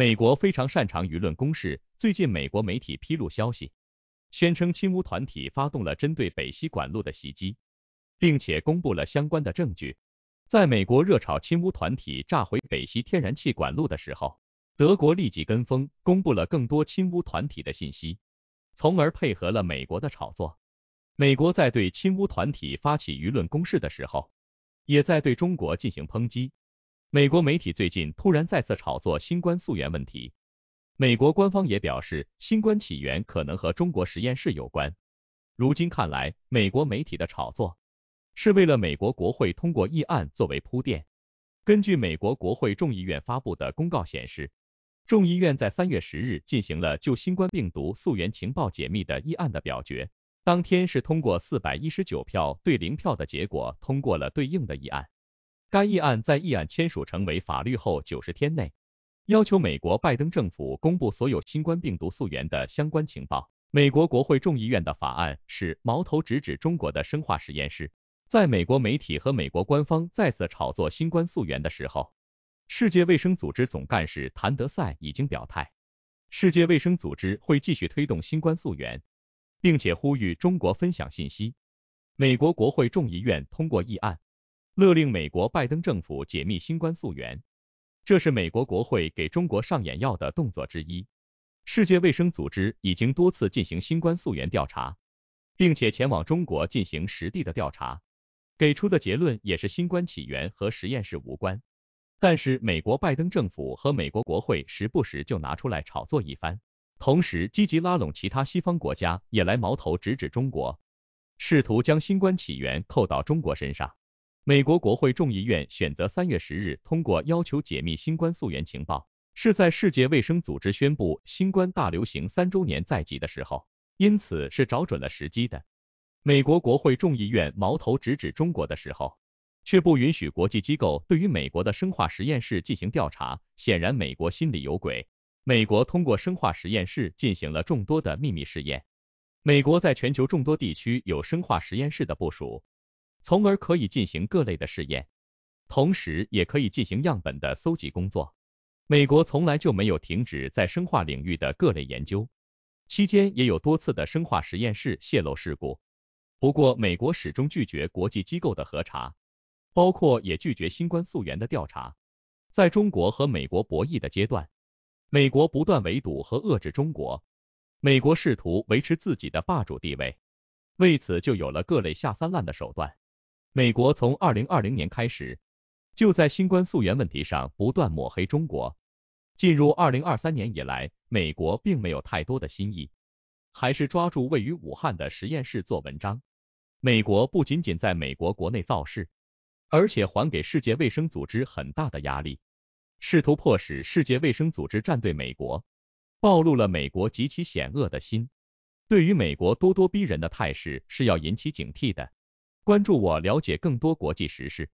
美国非常擅长舆论攻势，最近美国媒体披露消息，宣称亲乌团体发动了针对北溪管路的袭击，并且公布了相关的证据。在美国热炒亲乌团体炸毁北溪天然气管路的时候，德国立即跟风公布了更多亲乌团体的信息，从而配合了美国的炒作。美国在对亲乌团体发起舆论攻势的时候，也在对中国进行抨击。美国媒体最近突然再次炒作新冠溯源问题，美国官方也表示，新冠起源可能和中国实验室有关。如今看来，美国媒体的炒作是为了美国国会通过议案作为铺垫。根据美国国会众议院发布的公告显示，众议院在三月十日进行了就新冠病毒溯源情报解密的议案的表决，当天是通过四百一十九票对零票的结果通过了对应的议案。该议案在议案签署成为法律后九十天内，要求美国拜登政府公布所有新冠病毒溯源的相关情报。美国国会众议院的法案是矛头直指中国的生化实验室。在美国媒体和美国官方再次炒作新冠溯源的时候。世界卫生组织总干事谭德赛已经表态，世界卫生组织会继续推动新冠溯源，并且呼吁中国分享信息。美国国会众议院通过议案，勒令美国拜登政府解密新冠溯源，这是美国国会给中国上眼药的动作之一。世界卫生组织已经多次进行新冠溯源调查，并且前往中国进行实地的调查，给出的结论也是新冠起源和实验室无关。但是美国拜登政府和美国国会时不时就拿出来炒作一番，同时积极拉拢其他西方国家也来矛头直指中国，试图将新冠起源扣到中国身上。美国国会众议院选择三月十日通过要求解密新冠溯源情报，是在世界卫生组织宣布新冠大流行三周年在即的时候，因此是找准了时机的。美国国会众议院矛头直指中国的时候。却不允许国际机构对于美国的生化实验室进行调查，显然美国心里有鬼。美国通过生化实验室进行了众多的秘密试验。美国在全球众多地区有生化实验室的部署，从而可以进行各类的试验，同时也可以进行样本的搜集工作。美国从来就没有停止在生化领域的各类研究，期间也有多次的生化实验室泄露事故。不过，美国始终拒绝国际机构的核查。包括也拒绝新冠溯源的调查。在中国和美国博弈的阶段，美国不断围堵和遏制中国，美国试图维持自己的霸主地位，为此就有了各类下三滥的手段。美国从二零二零年开始，就在新冠溯源问题上不断抹黑中国。进入二零二三年以来，美国并没有太多的新意，还是抓住位于武汉的实验室做文章。美国不仅仅在美国国内造势。而且还给世界卫生组织很大的压力，试图迫使世界卫生组织站队美国，暴露了美国极其险恶的心。对于美国咄咄逼人的态势是要引起警惕的。关注我，了解更多国际时事。